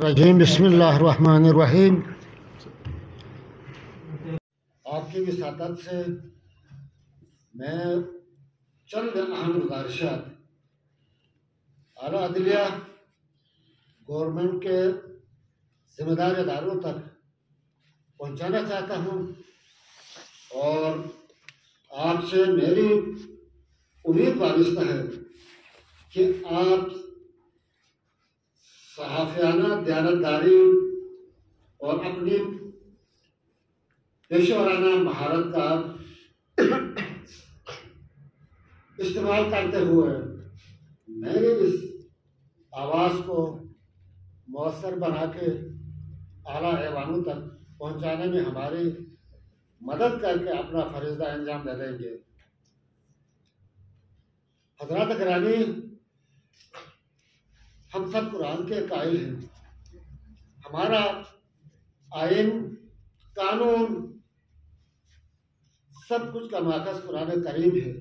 رجیم بسم اللہ الرحمن الرحیم آپ کی وساطت سے میں چند اہم گزارشات اعلیٰ عدلیہ گورنمنٹ کے ذمہ دار اداروں تک پہنچانا چاہتا ہوں اور آپ سے میری امید وابستہ ہے کہ آپ صحافیانہ، دیانتداری اور اپنی پیشورانہ مہارت کا استعمال کرتے ہوئے میری اس آواز کو مؤثر بنا کے اعلیٰ ایوانوں تک پہنچانے میں ہماری مدد کر کے اپنا فریضہ انجام دے دیں گے۔ حضرات گرامی ہم سب قرآن کے قائل ہیں۔ ہمارا آئین، قانون، سب کچھ کا ماخذ قرآن کریم ہے۔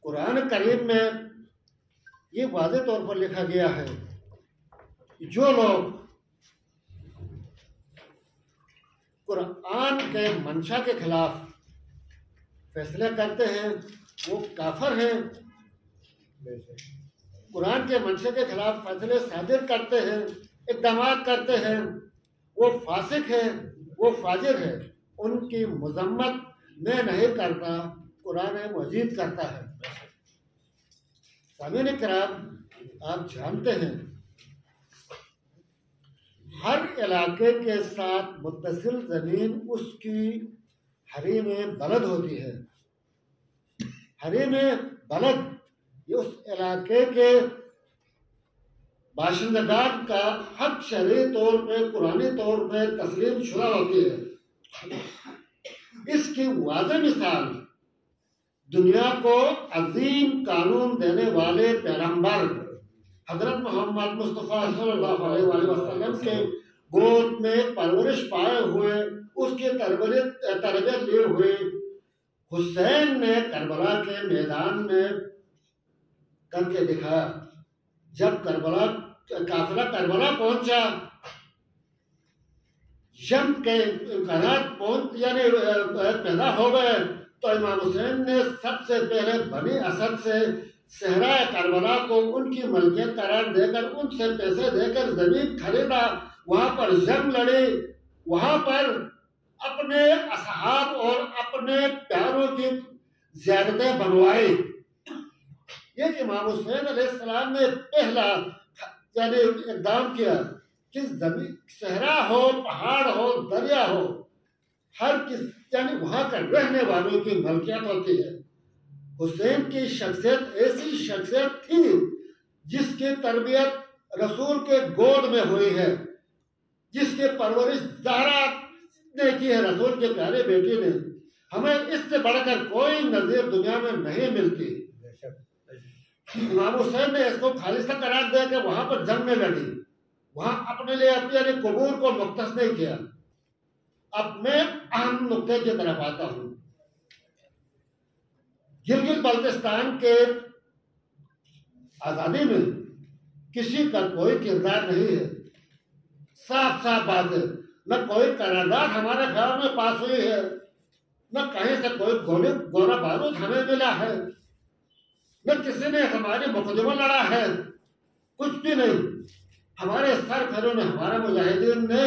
قرآن کریم میں یہ واضح طور پر لکھا گیا ہے جو لوگ قرآن کے منشا کے خلاف فیصلے کرتے ہیں، وہ کافر ہیں۔ قرآن کے منشے کے خلاف فیصلے صادر کرتے ہیں، اقدامات کرتے ہیں۔ وہ فاسق ہے وہ فاجر ہے ان کی مذمت میں نہیں کرتا، قرآن مجید کرتا ہے۔ سامعین کرام، آپ جانتے ہیں، ہر علاقے کے ساتھ متصل زمین اس کی حریم بلد ہوتی ہے۔ حریم بلد یہ اس علاقے کے باشندگان کا حق شرعی طور پہ، قرآنی طور پہ تسلیم شدہ ہوتی ہے۔ اس کی واضح مثال، دنیا کو عظیم قانون دینے والے پیغمبر حضرت محمد مصطفیٰ صلی اللہ علیہ وآلہ وسلم کے گود میں پرورش پائے ہوئے، اس کی تربیت تربیت لیے ہوئے حسین نے کربلا کے میدان میں کر کے دکھایا۔ جب کربلا قافلہ کربلا پہنچا یم کے پہنچ یعنی پیدا ہو گئے۔ تو امام حسین نے سب سے پہلے بنی اسد سے صحرا کربلا کو ان کی ملکیت قرار دے کر ان سے پیسے دے کر زمین خریدا۔ وہاں پر جنگ لڑی۔ وہاں پر اپنے اصحاب اور اپنے پیاروں کی زیارتیں بنوائی۔ یہ امام حسین علیہ السلام نے پہلا یعنی اقدام کیا کہ زمین، صحرا ہو، پہاڑ ہو، دریا ہو، ہر کس یعنی وہاں کا رہنے والوں کی ملکیت ہوتی ہے۔ حسین کی شخصیت ایسی شخصیت تھی جس کی تربیت رسول کے گود میں ہوئی ہے، جس کی پرورش زہرا نے کی ہے، رسول کے پیارے بیٹے نے۔ ہمیں اس سے بڑھ کر کوئی نظیر دنیا میں نہیں ملتی۔ امام حسین نے اس کو خالصہ قرار دیا کہ وہاں پر جنگ میں لڑی۔ وہاں اپنے لیے اپنی یعنی قبور کو مختص نہیں کیا۔ اب میں اہم نقطے کی طرف آتا ہوں۔ گلگت بلتستان کے آزادی میں کسی کا کوئی کردار نہیں ہے۔ صاف صاف بات ہے۔ نہ کوئی قرارداد ہمارے گھر میں پاس ہوئی ہے۔ نہ کہیں سے کوئی گولے گورا بارود ہمیں ملا ہے۔ نہ کسی نے ہماری مقدمہ لڑا ہے، کچھ بھی نہیں۔ ہمارے سر پھروں نے، ہمارے مجاہدین نے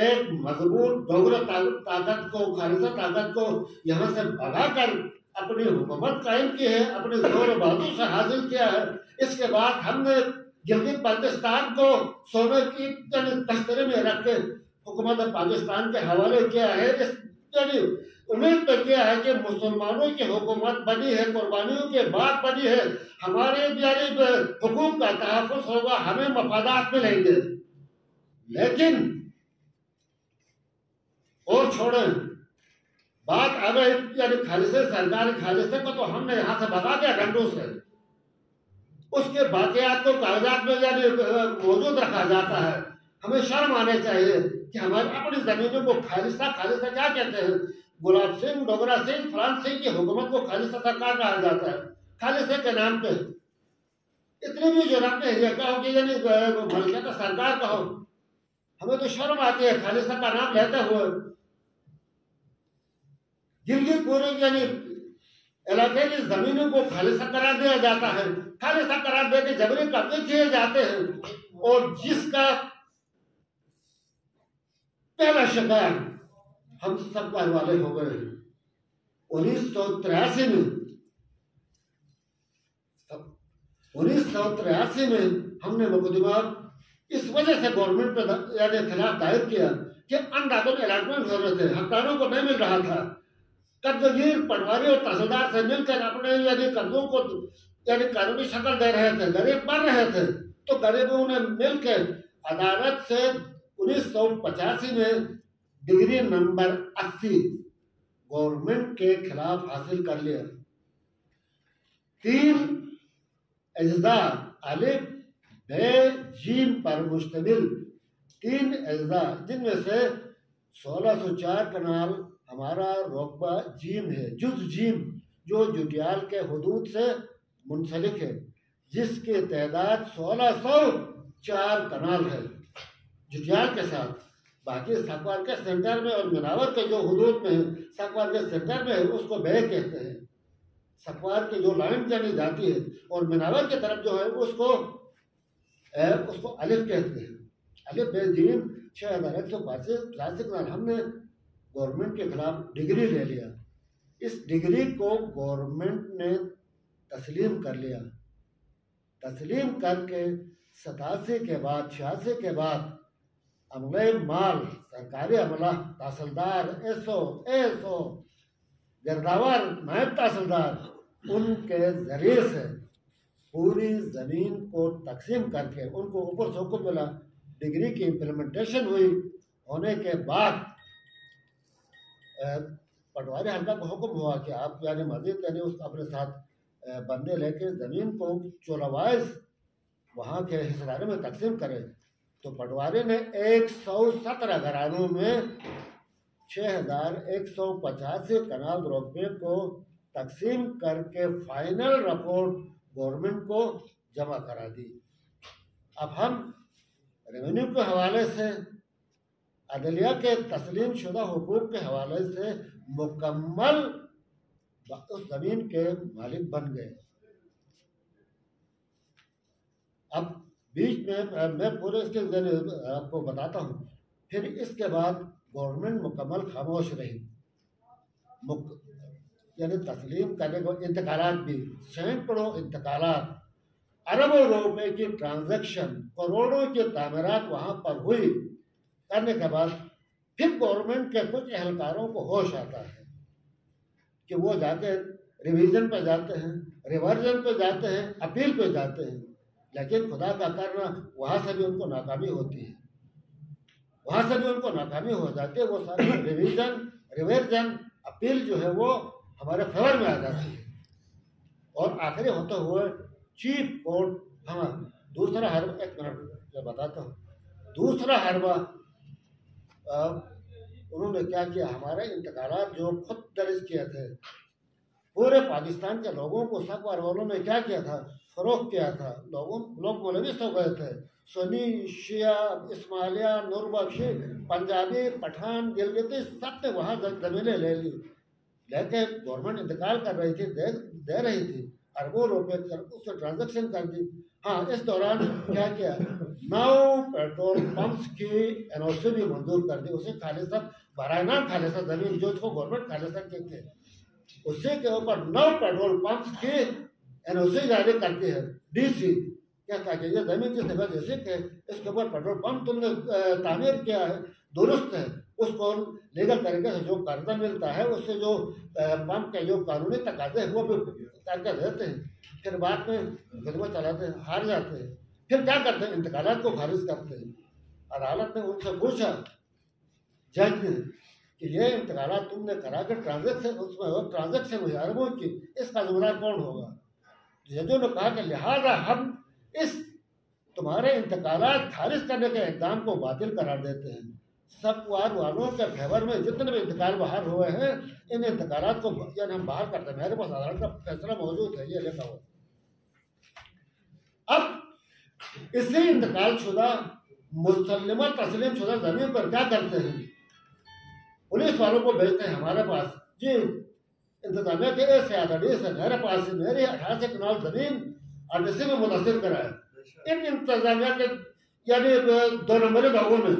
ایک مضبوط ڈوگر طاقت کو خالصہ طاقت کو یہاں سے بھگا کر اپنی حکومت قائم کی ہے اپنے زور بازو سے حاصل کیا ہے۔ اس کے بعد ہم نے گلگت پاکستان کو سونے کی یعنی تشترے میں رکھ کے حکومت پاکستان کے حوالے کیا ہے۔ اس یعنی امید پہ کیا ہے کہ مسلمانوں کی حکومت بنی ہے، قربانیوں کے بعد بنی ہے۔ ہمارے یعنی حقوق کا تحفظ ہوگا، ہمیں مفادات ملیں گے۔ لیکن، اور چھوڑیں، بات اگر یعنی خالصے سرکاری خالصے کو تو ہم نے یہاں سے بتا دیا گھنٹوں سے۔ اس کے باقیات کو کاغذات میں یعنی موجود رکھا جاتا ہے۔ ہمیں شرم آنے چاہیے کہ ہماری اپنی زمینوں کو خالصہ خالصہ کیا کہتے ہیں؟ گلاب سنگھ ڈوگرا سنگھ فران سنگھ کی حکومت کو خالصہ سرکار کہا جاتا ہے۔ خالصہ کے نام پہ۔ اتنی بھی ضرورت نہیں کہو کہ یعنی ملکیت سرکار کہو۔ ہمیں تو شرم آتی ہے خالصہ کا نام لیتے ہوئے۔ گلگت پورے یعنی علاقے کی زمینوں کو خالصہ قرار دیا جاتا ہے۔ خالصہ قرار دے کے جبری قبضے کیے جاتے ہیں۔ اور جس کا پہلا شکار ہم سب کا والے ہو گئے۔ ہیں انیس سو تریاسی میں، انیس سو تریاسی میں ہم نے مقدمہ اس وجہ سے گورنمنٹ پہ یعنی خلاف دائر کیا کہ ان کے الاٹمنٹ ہو رہے تھے حقداروں کو نہیں مل رہا تھا۔ قبضگیر پٹواری اور تحصیلدار سے مل کر اپنے یعنی قبضوں کو یعنی قانونی شکل دے رہے تھے غریب مر رہے تھے۔ تو غریبوں نے مل کے عدالت سے انیس سو پچاسی میں ڈگری نمبر اسی گورنمنٹ کے خلاف حاصل کر لیا۔ تین اجزاء الف بے جیم پر مشتمل۔ تین اجزاء، جن میں سے سولہ سو چار کنال ہمارا رقبہ جیم ہے، جز جیم، جو جوٹیال کے حدود سے منسلک ہے، جس کی تعداد سولہ سو چار کنال ہے۔ جوٹیال کے ساتھ باقی سکوار کے سینٹر میں اور مناور کے جو حدود میں ہے سکوار کے سینٹر میں ہے اس کو بے کہتے ہیں۔ سکوار کی جو لائن چلی جاتی ہے اور مناور کی طرف جو ہے، اس کو اس کو الف کہتے ہیں۔ الف بے دین چھ ہزار ایک سو پچاسی ہم نے گورنمنٹ کے خلاف ڈگری لے لیا۔ اس ڈگری کو گورنمنٹ نے تسلیم کر لیا۔ تسلیم کر کے ستاسی کے بعد، چھیاسی کے بعد عملے مال، سرکاری عملہ، تحصیلدار ایس او ایس او گرداور نائب تحصیلدار، ان کے ذریعے سے پوری زمین کو تقسیم کر کے ان کو اوپر سے حکم ملا۔ ڈگری کی امپلیمنٹیشن ہوئی۔ ہونے کے بعد پٹواری حلقہ کو حکم ہوا کہ آپ یعنی مزید یعنی اس اپنے ساتھ بندے لے کے زمین کو چولہوائز وہاں کے حصے میں تقسیم کرے تو پٹواری نے ایک سو سترہ گھرانوں میں چھ ہزار ایک سو پچاسی کنال روپے کو تقسیم کر کے فائنل رپورٹ گورنمنٹ کو جمع کرا دی۔ اب ہم ریونیو کے حوالے سے، عدلیہ کے تسلیم شدہ حقوق کے حوالے سے مکمل اس زمین کے مالک بن گئے۔ اب بیچ میں میں پورے اس کے آپ کو بتاتا ہوں۔ پھر اس کے بعد گورنمنٹ مکمل خاموش رہی۔ یعنی تسلیم کرنے کو انتقالات بھی، سینکڑوں انتقالات۔ اربوں روپے کی ٹرانزیکشن کروڑوں کی تعمیرات وہاں پر ہوئی۔ کرنے کے بعد پھر گورنمنٹ کے کچھ اہلکاروں کو ہوش آتا ہے کہ وہ جا کے ریویژن پہ جاتے ہیں ریورژن پہ جاتے ہیں اپیل پہ جاتے ہیں۔ لیکن خدا کا کرنا وہاں سے بھی ان کو ناکامی ہوتی ہے۔ وہاں سے بھی ان کو ناکامی ہو جاتی ہے، وہ سارے ریویژن ریورژن اپیل جو ہے وہ ہمارے فیور میں آ جاتی ہے۔ اور آخری ہوتے ہوئے چیف کورٹ ہاں دوسرا حربہ ایک منٹ، میں بتاتا ہوں۔ دوسرا حربہ انہوں نے کیا کیا؟ ہمارے انتقالات جو خود درج کیے تھے، پورے پاکستان کے لوگوں کو سکوار والوں نے کیا کیا تھا؟ فروغ کیا تھا۔ لوگوں لوگ ملوث ہو گئے تھے۔ سنی، شیعہ، اسماعیلیہ نور بخشی پنجابی، پٹھان، گلگتی، سب نے وہاں زمینیں لے لی۔ لے کے گورنمنٹ انتقال کر رہی تھی، دے دے رہی تھی۔ اربوں روپے کر اس سے ٹرانزیکشن کر دی۔ ہاں اس دوران کیا کیا؟ نو پیٹرول پمپس کی این او سی بھی منظور کر دی۔ اسے خالصہ برائے نام خالصہ زمین، جو اس کو گورنمنٹ خالصہ کہتے ہیں۔ اسی کے اوپر نو پیٹرول پمپس کی این او سی جاری کرتی ہے ڈی سی کہتا کہ یہ زمین جس نے جیسے کہ اس کے اوپر پیٹرول پمپ تم نے تعمیر کیا ہے، درست ہے۔ اس کو لیگل طریقے سے جو قرضہ ملتا ہے، اس سے جو پمپ کے جو قانونی تقاضے ہیں، وہ بھی کر کے دیتے ہیں۔ پھر بعد میں خدمت چلاتے ہیں، ہار جاتے ہیں۔ پھر کیا کرتے ہیں؟ انتقالات کو خارج کرتے ہیں۔ عدالت نے ان سے پوچھا، جج نے کہ یہ انتقالات تم نے کرا کے ٹرانزیکشن اس میں ٹرانزیکشن ہوئی اربوں کی اس کا ذمہ کون ہوگا؟ ججوں نے کہا کہ لہٰذا ہم اس تمہارے انتقالات خارج کرنے کے اقدام کو باطل قرار دیتے ہیں۔ سب وار والوں کے فیور میں جتنے بھی انتقال باہر ہوئے ہیں، ان انتقالات کو یعنی ہم باہر کرتے ہیں۔ میرے پاس عدالت کا فیصلہ موجود ہے، یہ لکھا ہوا۔ اب اسی انتقال شدہ، مسلمہ تسلیم شدہ زمین پر کیا کرتے ہیں؟ پولیس والوں کو بھیجتے ہیں ہمارے پاس۔ جی انتظامیہ کے ایسے آدھڑی سے میرے پاس میری اٹھاسی کنال زمین اور آرٹیسی میں متاثر کرا ہے۔ ان انتظامیہ کے یعنی دو نمبری لوگوں میں،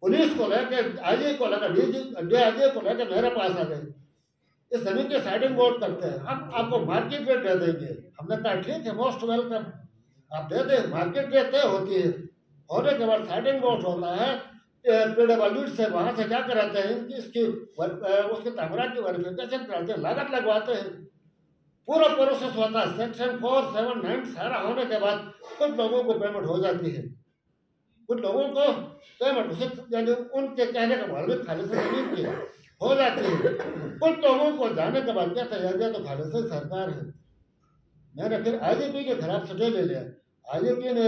پولیس کو لے کے، آئی جی کو لے کے، ڈی جی ڈی آئی جی کو لے کے میرے پاس آ گئے۔ اس زمین کے سائڈنگ بورڈ کرتے ہیں۔ ہم آپ کو مارکیٹ ریٹ دے دیں گے۔ ہم نے کہا، ٹھیک ہے، موسٹ ویلکم۔ آپ دے دیں۔ مارکیٹ ریٹ طے ہوتی ہے۔ ہونے کے بعد سائڈنگ بورڈ ہوتا ہے۔ پی سے وہاں سے کیا کراتے ہیں کہ اس کی اس کے تعمیرات کی ویریفیکیشن کراتے ہیں لاگت لگواتے ہیں۔ پورا پروسیس ہوتا ہے سیکشن فور سیون نائن سارا ہونے کے بعد کچھ لوگوں کو پیمنٹ ہو جاتی ہے۔ کچھ لوگوں کو پیمنٹ اسے یعنی ان کے کہنے کا معلوم خالی سے زمین کی ہو جاتی ہے۔ کچھ لوگوں کو جانے کے بعد کیا تیاریاں تو خالی سے سرکار ہے۔ میں نے پھر آئی جی پی کے خلاف سٹے لے لیا۔ آئی جی پی نے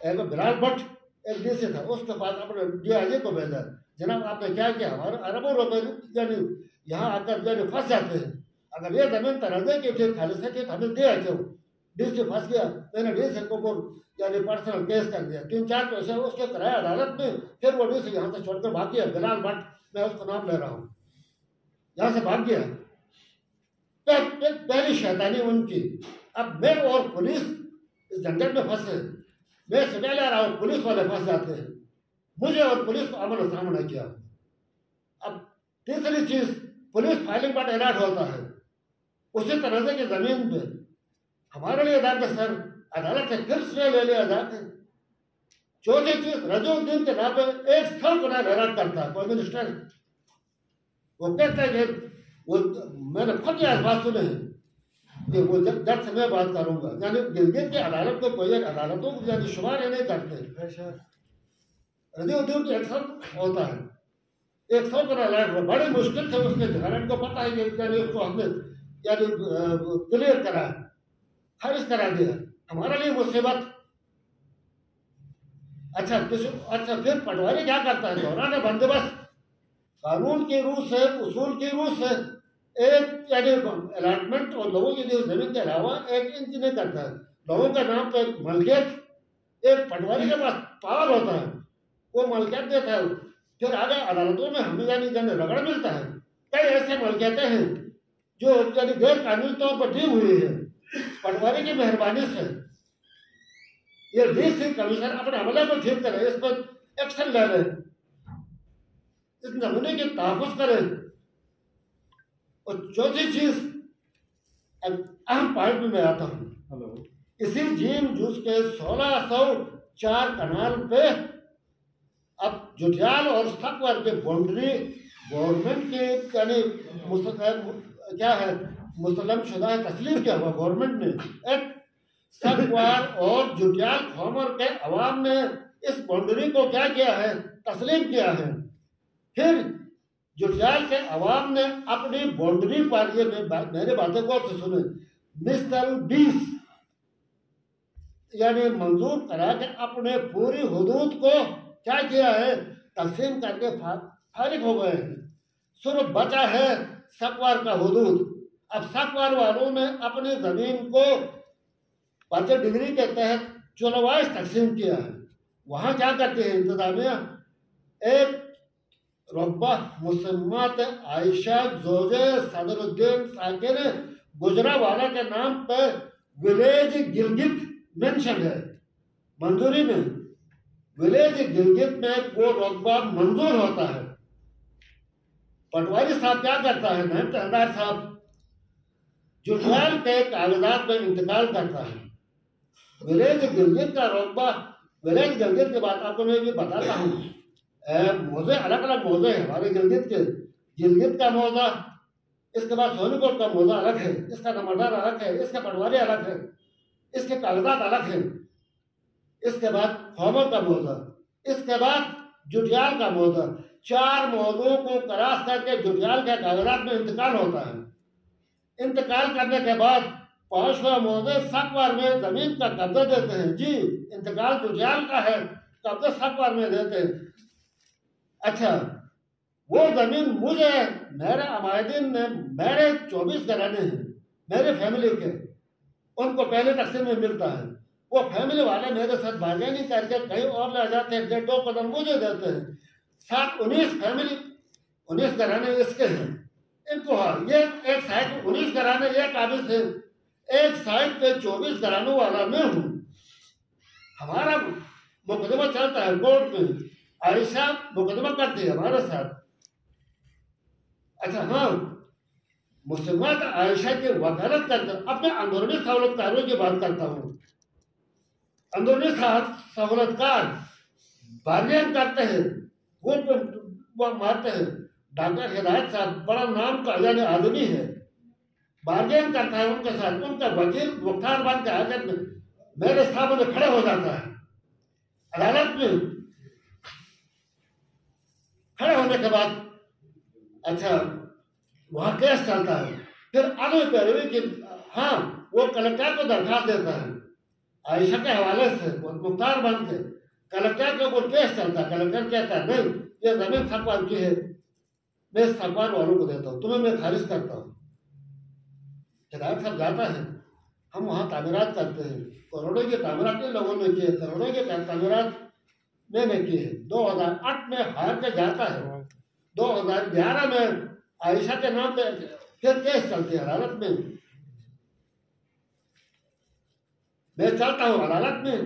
ایک بلال بٹ ایک ڈی سی تھا، اس کے پاس اپنے ڈی آئی جی کو بھیجا۔ جناب، آپ نے کیا کیا؟ ہمارے اربوں روپے یعنی یہاں آ کر یعنی پھنس جاتے ہیں۔ اگر یہ زمین تنازع کی تھی خالی سے تو ہمیں دیا کیوں؟ ڈی سی پھنس گیا۔ میں نے ڈی سی کو یعنی پرسنل کیس کر دیا تین چار پیسے اس کے کرایہ عدالت میں، پھر وہ ڈی سی یہاں سے چھوڑ کر بھاگ گیا بلال بٹ، میں اس کا نام لے رہا ہوں۔ یہاں سے بھاگ گیا۔ پہلی شیطانی ان کی۔ اب میں اور پولیس اس جھنجٹ میں پھنسے۔ میں سٹے لے رہا ہوں، پولیس والے پھنس جاتے ہیں۔ مجھے اور پولیس کو امن و سامنا کیا۔ اب تیسری چیز، پولیس فائلنگ پر الرٹ ہوتا ہے۔ اسی طرح سے کہ زمین پہ۔ ہمارے لیے عدالت سر، عدالت سے پھر سٹے لے لیا جاتے ہیں چوتھی چیز رجو الدین کے نام پہ ایک سال گناہ حیران کرتا ہے، کوئی منسٹر۔ وہ کہتا ہے کہ وہ میں نے خود یہ الفاظ سنے ہیں۔ کہ وہ جب سے میں بات کروں گا یعنی گلگت کی عدالت کو کوئی عدالتوں کو یعنی شمار یہ نہیں کرتے۔ رجو الدین ایک سال ہوتا ہے۔ ایک گناہ لائق ہوا۔ بڑی مشکل سے اس کے دھارن کو پتہ ہے کہ یعنی اس کو ہم نے یعنی کلیئر کرا خارج کرا دیا۔ ہمارے لیے مصیبت اچھا اچھا پھر پٹواری کیا کرتا ہے؟ دوران بندوبست۔ قانون کی روح سے اصول کی روح سے۔ ایک یعنی الاٹمنٹ اور لوگوں کے لیے زمین کے علاوہ ایک انچ نہیں کرتا ہے۔ لوگوں کا نام پہ ملکیت، ایک پٹواری کے پاس پاور ہوتا ہے۔ وہ ملکیت دیتا ہے۔ پھر آگے عدالتوں میں ہمیں یعنی یعنی رگڑ ملتا ہے۔ کئی ایسے ملکیتیں ہیں جو یعنی غیر قانونی طور پر دی ہوئی ہے پٹواری کی مہربانی سے یہ ڈی سی کمیشن اپنے عملے کو ٹھیک کرے، اس پر ایکشن لے لے۔ اس نمونے کے تحفظ کرے۔ اور چوتھی چیز اہم پوائنٹ میں میں آتا ہوں۔ اسی جیم جوس کے سولہ سو چار کنال پہ اب جٹیال اور سکور کے باؤنڈری گورنمنٹ کے یعنی کیا ہے؟ مسلم شدہ تسلیم کیا ہوا گورنمنٹ نے ایک سکوار اور جٹیال کھومر کے عوام نے اس باؤنڈری کو کیا کیا ہے؟ تسلیم کیا ہے۔ پھر جٹیال کے عوام نے اپنی باؤنڈری پر یہ میرے باتیں غور سے سنیں؟ مسٹر بیس۔ یعنی منظور کرا کے اپنے پوری حدود کو کیا کیا ہے؟ تقسیم کر کے فارغ ہو گئے ہیں۔ صرف بچا ہے سکوار کا حدود۔ اب سکوار والوں نے اپنی زمین کو پانچ ڈگری کے تحت چلوائز تقسیم کیا ہے۔ وہاں کیا کرتے ہیں انتظامیہ؟ ایک ربہ مسمت عائشہ زوجے صدر الدین ساکر گجرا والا کے نام پہ ولیج گلگت منشن ہے۔ منظوری میں، ولیج گلگت میں وہ رقبہ منظور ہوتا ہے۔ پٹواری صاحب کیا کرتا ہے؟ محمد اندار صاحب جو خیال کے کاغذات میں انتقال کرتا ہے۔ ولیج گلگت کا رقبہ ولیج گلگت کے بعد آپ کو میں یہ بتاتا ہوں۔ موزے الگ الگ موزے ہیں۔ ہمارے گلگت کے گلگت کا موزہ اس کے بعد سونی کوٹ کا موزہ الگ ہے۔ اس کا نمبردار الگ ہے، اس کا پٹواری الگ ہے اس کے کاغذات الگ ہیں۔ اس کے بعد خومر کا موزہ اس کے بعد جٹیال کا موزہ چار موضوع کو کراس کر کے جٹیال کے کاغذات میں انتقال ہوتا ہے۔ انتقال کرنے کے بعد پانچواں موضع سکوار میں زمین کا قبضہ دیتے ہیں۔ جی انتقال جٹیال کا ہے، قبضہ سکوار میں دیتے ہیں۔ اچھا وہ زمین مجھے میرے عمائدین نے میرے چوبیس گھرانے ہیں، میرے فیملی کے۔ ان کو پہلے تقسیم میں ملتا ہے۔ وہ فیملی والے میرے ساتھ بارگیننگ کر کے کہیں اور لے جاتے ہیں، دو قدم مجھے دیتے ہیں۔ سات انیس فیملی انیس گھرانے اس کے ہیں۔ ان کو ہاں یہ ایک سائڈ انیس گھرانے یہ قابل تھے ایک سائڈ پہ چوبیس گھرانوں والا میں ہوں۔ ہمارا مقدمہ چلتا ہے کورٹ میں عائشہ مقدمہ کرتی ہے ہمارے ساتھ اچھا ہاں۔ مسلمان عائشہ کی وکالت کرتا اپنے اندرونی سہولت کاروں کی بات کرتا ہوں۔ اندرونی سہولت کار بارگین کرتے ہیں، وہ مارتے ہیں۔ ڈاکٹر ہدایت صاحب، بڑا نام کا یعنی آدمی ہے۔ بارگین کرتا ہے ان کے ساتھ، ان کا وکیل مختار بان کے حاجت میں میرے سامنے کھڑے ہو جاتا ہے۔ عدالت میں کھڑے کے بعد اچھا وہاں کیس چلتا ہے پھر آگے پیروی کی ہاں وہ کلکٹر کو درخواست دیتا ہے۔ عائشہ کے حوالے سے مختار بن کے، کلکٹر کے اوپر کیس چلتا ہے کلکٹر کہتا ہے، نہیں، یہ زمین سرکار کی ہے۔ میں سرکار والوں کو دیتا ہوں، تمہیں میں خارج کرتا ہوں۔ ہدایت صاحب جاتا ہے۔ ہم وہاں تعمیرات کرتے ہیں۔ کروڑوں کی تعمیرات ان لوگوں نے کی ہے کروڑوں کی تعمیرات میں نے کی ہے دو ہزار آٹھ میں ہار کے جاتا ہے۔ دو ہزار گیارہ میں عائشہ کے نام پہ پھر کیس چلتی ہے عدالت میں۔ میں چلتا ہوں عدالت میں،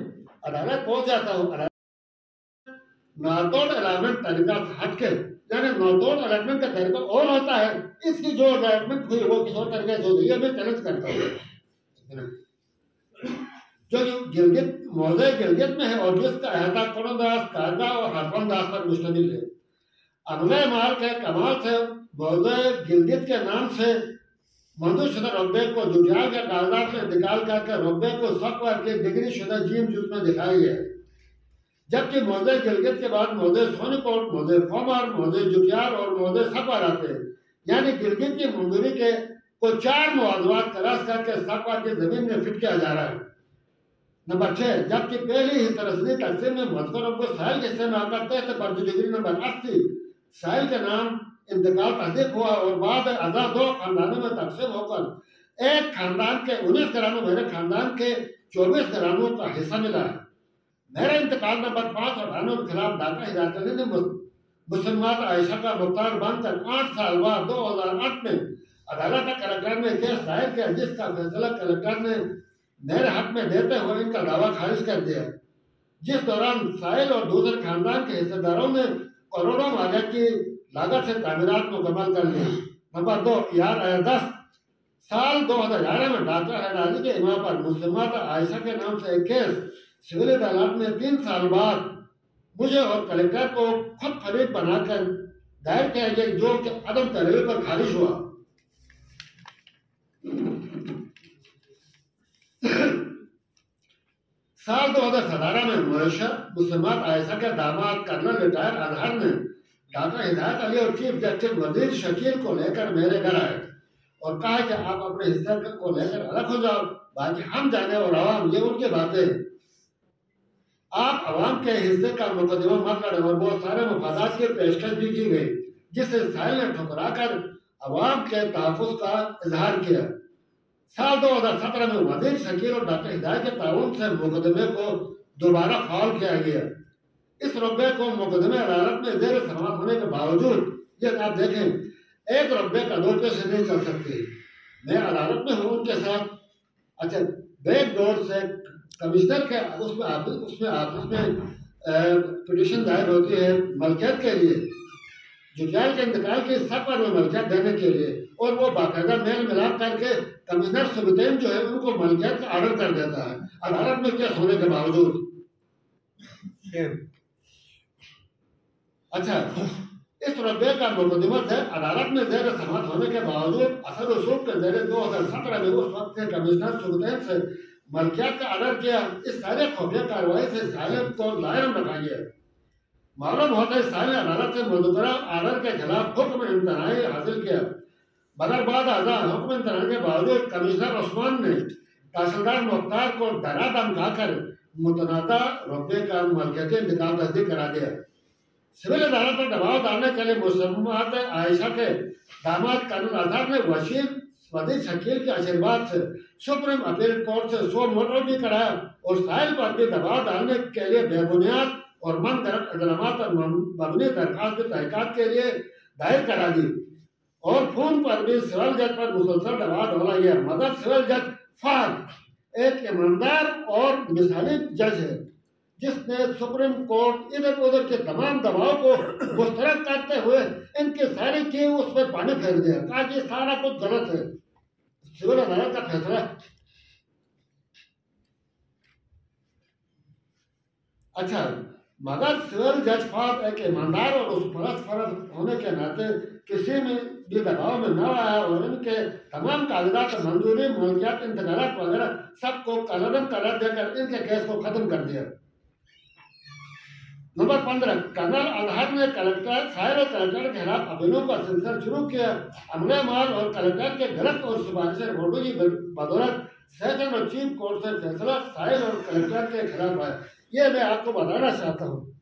عدالت پہنچ جاتا ہوں، عدالت ناتون الائنمنٹ طریقہ سے ہٹ کے یعنی ناتون الائنمنٹ کا طریقہ اور ہوتا ہے۔ اس کی جو الائنمنٹ ہوئی، وہ کس اور طریقے سے ہوتی ہے میں چیلنج کرتا ہوں۔ جو گلگت موضع گلگت میں ہے، اور جس کا احاطہ کرن داس کارگا اور ہرپن داس پر مشتمل ہے۔ اگلے مال کے کمال سے موضع گلگت کے نام سے۔ منظور شدہ ربے کو ججال کے کاغذات میں انتقال کر کے ربے کو سب کر کے ڈگری شدہ جیم جس میں دکھائی ہے۔ جبکہ موضع گلگت کے بعد موضع سونی کوٹ موضع فومر موضع جٹیال اور موضع سپر آتے ہیں۔ یعنی گلگت کی منظوری کے کو چار موضوعات کراس کر کے سپر کی زمین میں فٹ کیا جا رہا ہے۔ نمبر چھ، جبکہ پہلی حصہ رسلی تقسیم میں مذکر کو سائل کے حصے میں آکر تحت پر ڈگری نمبر اسی۔ سائل کے نام انتقال تصدیق ہوا اور بعد ازا دو خاندانوں میں تقسیم ہو کر ایک خاندان کے انیس گرانوں میرے خاندان کے چوبیس گرانوں کا حصہ ملا ہے۔ میرا انتقال نمبر پانچ اٹھانوں کے خلاف ڈاکٹر ہدایت علی نے مسلمات عائشہ کا مختار بن کر آٹھ سال بعد دو ہزار آٹھ میں عدالت کلکٹر نے کیس دائر کیا، جس کا فیصلہ کلکٹر نے میرے حق میں دیتے ہوئے ان کا دعویٰ خارج کر دیا۔ جس دوران ساحل اور دوسرے خاندان کے حصے داروں نے کروڑوں مالیہ کی لاگت سے تعمیرات مکمل کر لی نمبر دو، یار دس۔ سال دو ہزار گیارہ میں ڈاکٹر حیدرآبادی کے امام پر مسلمات عائشہ کے نام سے ایک کیس سول عدالت میں تین سال بعد مجھے اور کلیکٹر کو خود فریق بنا کر دائر کیا گیا جو کہ عدم تحریر پر خارج ہوا۔ سال دو ہزار ستارہ میں معاشر مسلمات عائشہ کے داماد کرنل ریٹائر اظہر نے ڈاکٹر ہدایت علی اور چیف جسٹس وزیر شکیل کو لے کر میرے گھر آئے اور کہا کہ آپ اپنے حصہ کو لے کر الگ ہو جاؤ، باقی ہم جانے اور عوام یہ ان کی باتیں۔ آپ عوام کے حصے کا مقدمہ مت لڑیں اور بہت سارے مفادات کی پیشکش بھی کی گئی، جس سے سائل نے ٹھکرا کر عوام کے تحفظ کا اظہار کیا۔ سال دو ہزار سترہ میں وزیر شکیل اور ڈاکٹر ہدایت کے تعاون سے مقدمے کو دوبارہ فعال کیا گیا۔ اس ربے کو مقدمے عدالت میں زیر سماعت ہونے کے باوجود یہ آپ دیکھیں، ایک ربے کا دور کیسے نہیں چل سکتی میں عدالت میں ہوں ان کے ساتھ۔ اچھا بیک ڈور سے کمشنر کے اس میں آفس، اس میں آفس میں پٹیشن دائر ہوتی ہے ملکیت کے لیے۔ جیل کے انتقال کی سب پر ملکیت دینے کے لیے اور وہ باقاعدہ میل ملاپ کر کے کمشنر سبتین جو ہے ان کو ملکیت کا آرڈر کر دیتا ہے۔ عدالت میں کیس ہونے کے باوجود؟ اچھا اس ربے کا مقدمت ہے عدالت میں زیر سماعت ہونے کے باوجود اثر رسوخ کے زیر دو ہزار سترہ میں اس وقت کے کمشنر سلطین سے ملکیت کا آرڈر کیا۔ اس سارے خفیہ کاروائی سے سالم کو لائم رکھا مولانا ہے صاحب عدالت سے مذکرہ آرڈر کے خلاف حکم انتہائی حاصل کیا۔ بدر بعد آزاد حکم امتناع کے باوجود کمشنر عثمان نے تحصیلدار مختار کو ڈرا دھمکا کر متنازع رقبے کا ملکیتیں نکال دستی کرا دیا۔ سول ادارہ پر دباؤ ڈالنے کے لیے مسلمات عائشہ کے داماد قانون آزاد نے وسیع مدد شکیل کے آشیرواد سے سپریم اپیل کورٹ سے سو موٹر بھی کرایا اور ساحل پر بھی دباؤ ڈالنے کے لیے بے بنیاد اور من طرف اقدامات اور مبنی درخواست تحقیقات کے لیے دائر کرا دی۔ اور فون پر بھی سول جج پر مسلسل ڈباد ہو یہ مدد مگر سول جج فاد ایک ایماندار اور مثالی جج ہے، جس نے سپریم کورٹ ادھر ادھر کے تمام دباؤ کو مسترد کرتے ہوئے ان کے سارے کی اس پر پانی پھیر دیا کہا کہ سارا کچھ غلط ہے۔ سول عدالت کا فیصلہ اچھا مگر سول جج پات ہے کہ ایماندار اور اس پرست فرد ہونے کے ناطے کسی میں بھی دباؤ میں نہ آیا اور ان کے تمام کاغذات منظوری ملکیات انتقالات وغیرہ سب کو قلم قرار دے کر ان کے کیس کو ختم کر دیا۔ نمبر پندرہ کرنل آدھار نے کلیکٹر سائر کلیکٹر کے خلاف اپیلوں کا سلسلہ شروع کیا۔ عملہ مال اور کلیکٹر کے غلط اور سفارشی رپورٹوں کی بدولت سیشن اور چیف کورٹ سے فیصلہ سائر اور کلیکٹر کے خلاف آئے یہ میں آپ کو بتانا چاہتا ہوں